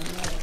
Amen.